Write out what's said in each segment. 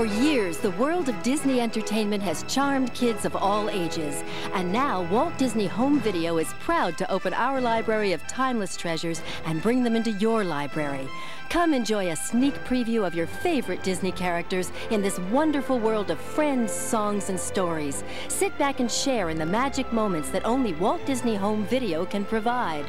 For years, the world of Disney entertainment has charmed kids of all ages. And now, Walt Disney Home Video is proud to open our library of timeless treasures and bring them into your library. Come enjoy a sneak preview of your favorite Disney characters in this wonderful world of friends, songs, and stories. Sit back and share in the magic moments that only Walt Disney Home Video can provide.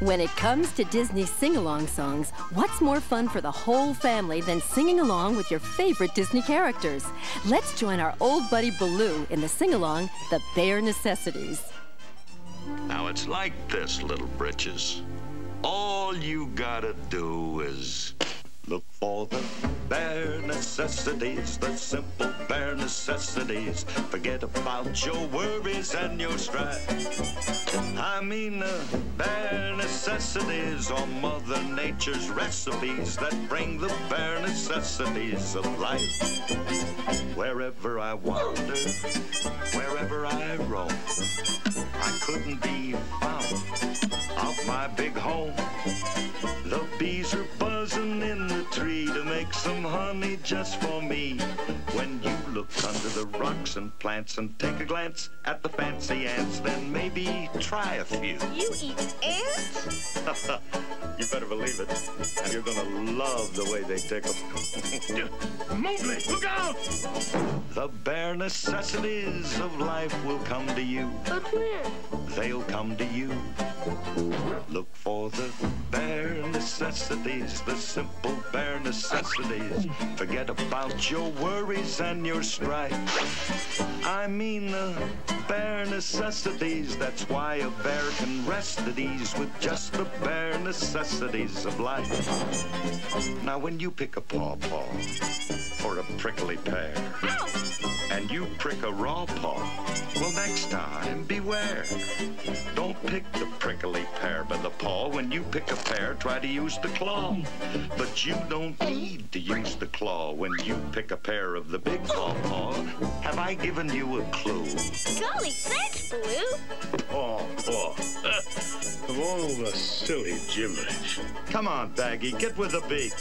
When it comes to Disney sing-along songs, what's more fun for the whole family than singing along with your favorite Disney characters? Let's join our old buddy Baloo in the sing-along, The Bare Necessities. Now it's like this, little britches. All you gotta do is for the bare necessities, the simple bare necessities. Forget about your worries and your strife. I mean the bare necessities are Mother Nature's recipes that bring the bare necessities of life. Wherever I wander, wherever I roam, I couldn't be found of my big home. The bees are make some honey just for me. When you look under the rocks and plants and take a glance at the fancy ants, then maybe try a few. You eat ants? you better believe it. And you're gonna love the way they tickle. Mowgli, look out! The bare necessities of life will come to you. But where? They'll come to you. Look for the bare necessities, the simple bare necessities. Forget about your worries and your strife. I mean the bare necessities. That's why a bear can rest at ease with just the bare necessities of life. Now, when you pick a pawpaw or a prickly pear, and you prick a raw paw, well, next time, beware. Don't pick the prickly pear by the paw. When you pick a pear, try to use the claw. But you don't need to use the claw when you pick a pear of the big pawpaw. Have I given you a clue? Golly, thanks, Baloo. Paw, paw. Of all the silly gibberish. Come on, Baggy, get with the beat.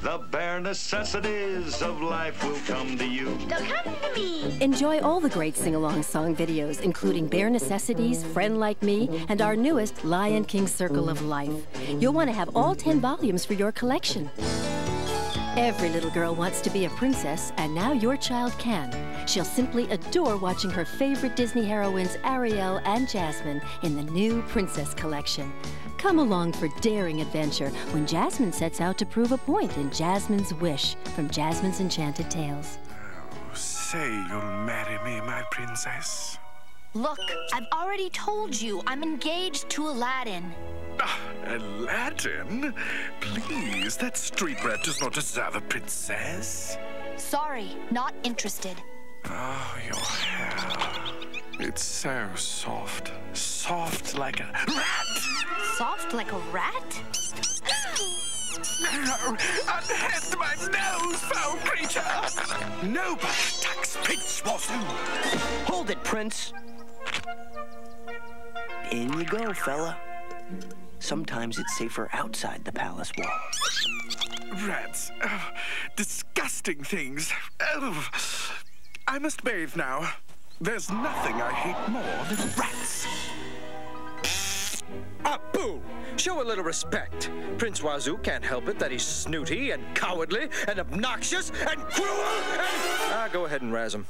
The bare necessities of life will come to you. They'll come to me. Enjoy all the great sing-along song videos, including Bare Necessities, Friend Like Me, and our newest Lion King Circle of Life. You'll want to have all 10 volumes for your collection. Every little girl wants to be a princess, and now your child can. She'll simply adore watching her favorite Disney heroines Ariel and Jasmine in the new Princess Collection. Come along for daring adventure when Jasmine sets out to prove a point in Jasmine's Wish from Jasmine's Enchanted Tales. Say you'll marry me, my princess. Look, I've already told you I'm engaged to Aladdin. Ah, Aladdin? Please, that street rat does not deserve a princess. Sorry, not interested. Oh, your hair. It's so soft. Soft like a rat! Soft like a rat? Unhand my nose, foul creature! Nobody attacks Prince Wazoo! Hold it, Prince. In you go, fella. Sometimes it's safer outside the palace wall. Rats. Oh, disgusting things. Oh, I must bathe now. There's nothing I hate more than rats. Apu! Show a little respect. Prince Wazoo can't help it that he's snooty and cowardly and obnoxious and cruel and... Ah, go ahead and razz him.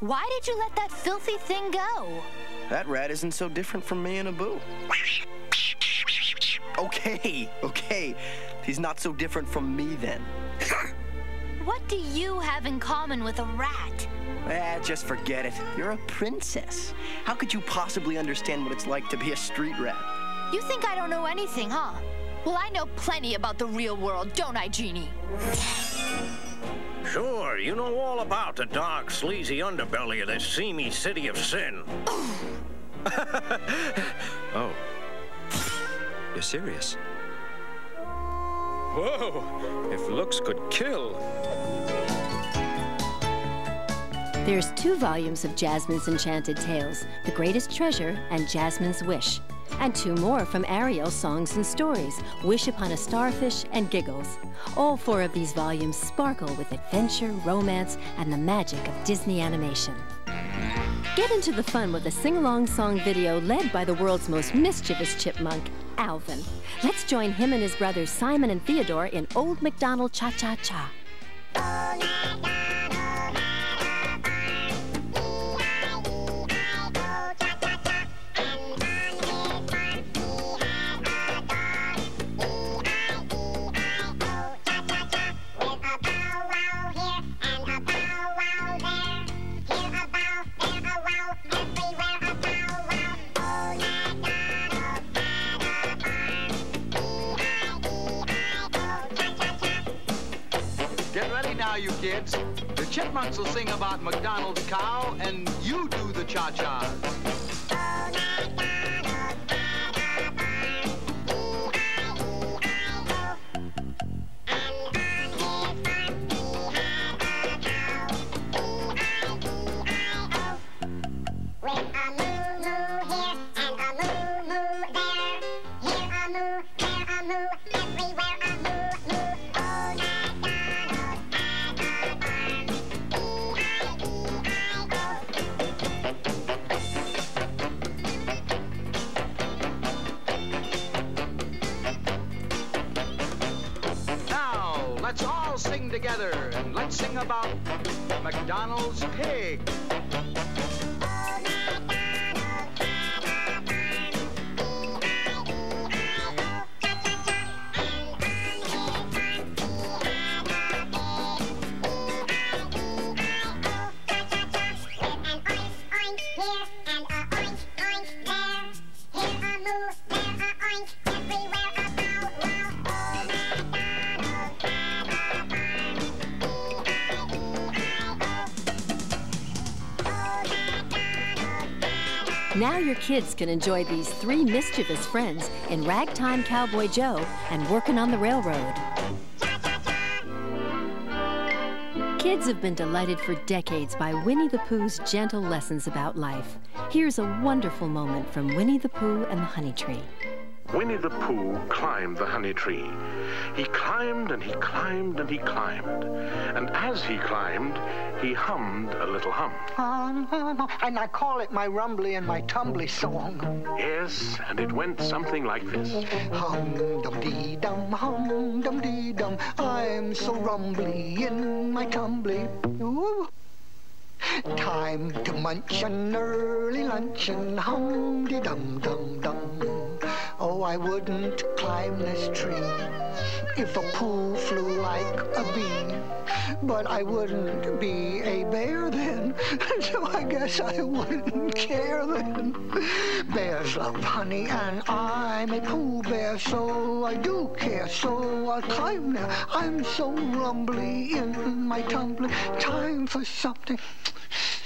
Why did you let that filthy thing go? That rat isn't so different from me and Abu. Okay, okay. He's not so different from me then. What do you have in common with a rat? Eh, just forget it. You're a princess. How could you possibly understand what it's like to be a street rat? You think I don't know anything, huh? Well, I know plenty about the real world, don't I, Genie? Sure, you know all about the dark, sleazy underbelly of this seamy city of sin. Oh. You're serious? Whoa! If looks could kill. There's two volumes of Jasmine's Enchanted Tales, The Greatest Treasure and Jasmine's Wish. And two more from Ariel's Songs and Stories Wish Upon a Starfish and Giggles. All four of these volumes sparkle with adventure, romance, and the magic of Disney animation. Get into the fun with a sing along song video led by the world's most mischievous chipmunk, Alvin. Let's join him and his brothers Simon and Theodore in Old MacDonald Cha Cha Cha chipmunks will sing about McDonald's cow, and you do the cha-chas. Together, and let's sing about McDonald's pig. Now your kids can enjoy these three mischievous friends in Ragtime Cowboy Joe and Working on the Railroad. Kids have been delighted for decades by Winnie the Pooh's gentle lessons about life. Here's a wonderful moment from Winnie the Pooh and the Honey Tree. Winnie the Pooh climbed the honey tree. He climbed and he climbed and he climbed. And as he climbed, he hummed a little hum. And I call it my rumbly and my tumbly song. Yes, and it went something like this. Hum dum dee dum, hum dum dee dum. I'm so rumbly in my tumbly. Ooh. Time to munch an early luncheon. Hum dee dum dum dum. I wouldn't climb this tree if a poo flew like a bee. But I wouldn't be a bear then, so I guess I wouldn't care then. Bears love honey, and I'm a pooh bear, so I do care. So I'll climb now. I'm so rumbly in my tumbly. Time for something,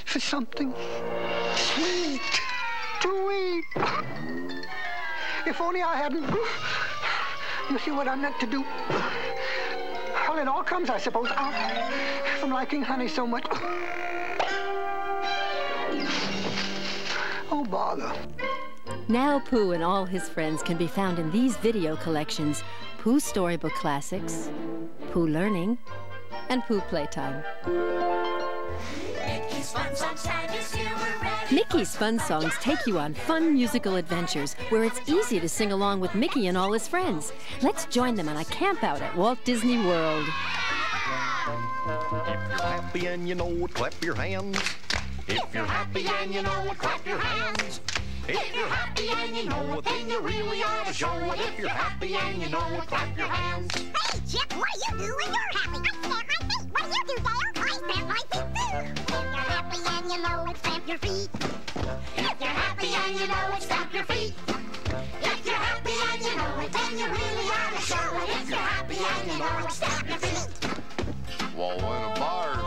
for something sweet to eat. If only I hadn't. You see what I meant to do? Well, it all comes, I suppose, out from liking honey so much. Oh, bother. Now Pooh and all his friends can be found in these video collections Pooh Storybook Classics, Pooh Learning, and Pooh Playtime. Mickey's Fun Songs time is here, we're ready. Mickey's Fun Songs take you on fun musical adventures where it's easy to sing along with Mickey and all his friends. Let's join them on a camp out at Walt Disney World. If you're happy and you know it, clap your hands. If you're happy and you know it, clap your hands. If you're happy and you know it, then you really ought to show it. If you're happy and you know it, clap your hands. Hey, Chip, what do you do when you're happy? I stamp my feet. What do you do, Dale? I stamp my feet too. If you're happy and you know it, stamp your feet. If you're happy and you know it, stamp your feet. If you're happy and you know it, then you really ought to show it. If you're happy and you know it, stamp your feet. Well, when a buyer's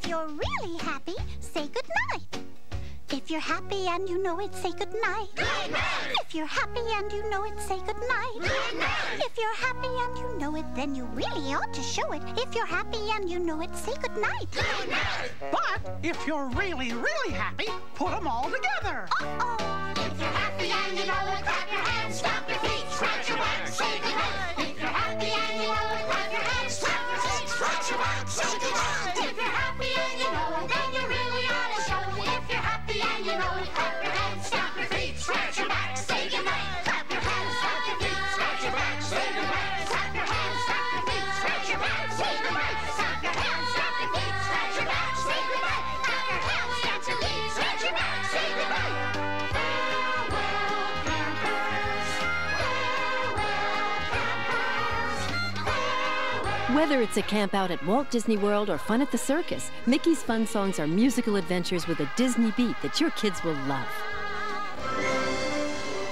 if you're really happy, say goodnight. If you're you're happy and you know it, say good night. Good night. If you're happy and you know it, say good night. Good night. If you're happy and you know it, then you really ought to show it. If you're happy and you know it, say good night. Good night. But if you're really, really happy, put them all together. Uh-oh. If you're happy and you know it, clap your Whether it's a camp out at Walt Disney World or fun at the circus, Mickey's Fun Songs are musical adventures with a Disney beat that your kids will love.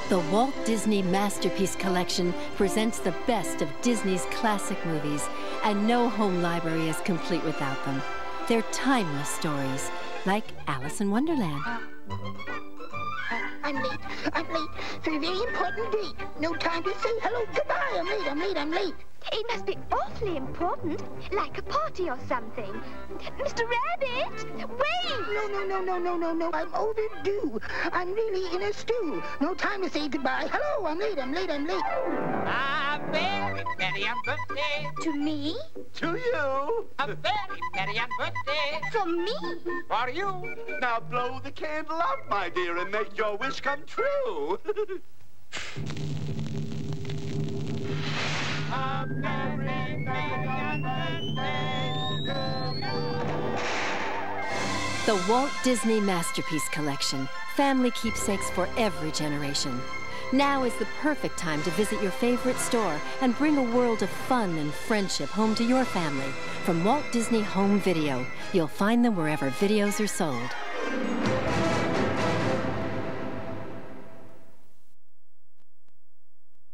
The Walt Disney Masterpiece Collection presents the best of Disney's classic movies, and no home library is complete without them. They're timeless stories, like Alice in Wonderland. I'm late. I'm late for a very important date. No time to say hello, goodbye. I'm late. I'm late. I'm late. It must be awfully important, like a party or something. Mr. Rabbit, wait! No, no, no, no, no, no, no. I'm overdue. I'm really in a stew. No time to say goodbye. Hello, I'm late. I'm late. I'm late. A very merry birthday. To me? To you. A very merry birthday. For me? For you. Now blow the candle out, my dear, and make your wish come true. The Walt Disney Masterpiece Collection, family keepsakes for every generation. Now is the perfect time to visit your favorite store and bring a world of fun and friendship home to your family. From Walt Disney Home Video, you'll find them wherever videos are sold.